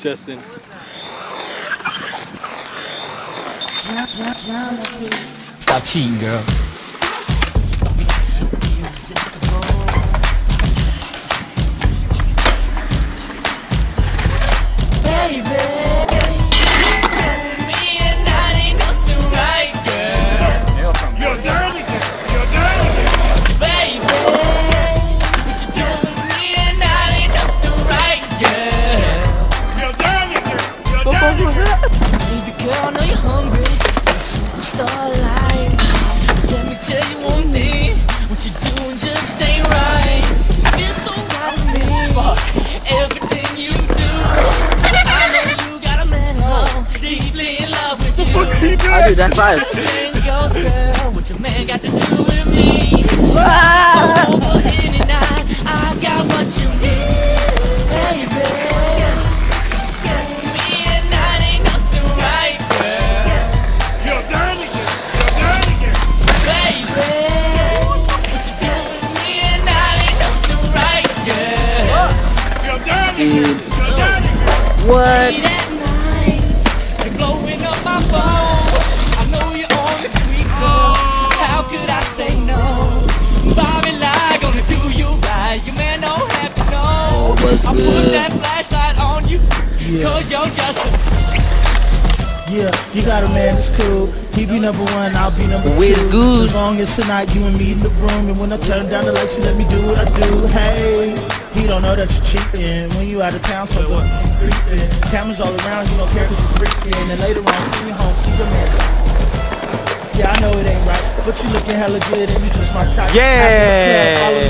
Justin. Stop cheating, girl. Baby girl, I know you're hungry. Superstar life. Let me tell you one thing. What you're doing just ain't right. It's so right to me. Everything you do. I know you got a man who's deeply in love with you. I do that five. Same goes, girl. What your man got to do with me? To know. what's I put good? that flashlight on you, cause you're just a Yeah, you got a man, it's cool. He be number one, I'll be number Where's two. good? As long as tonight you and me in the room, and when I turn down the lights, you let me do what I do. Hey, he don't know that you're cheating. When you out of town, something creeping. Cameras all around, you don't care 'cause you're freaking. And later on, see me home to your man. Yeah, I know it ain't right, but you looking hella good and you just my type. Yeah.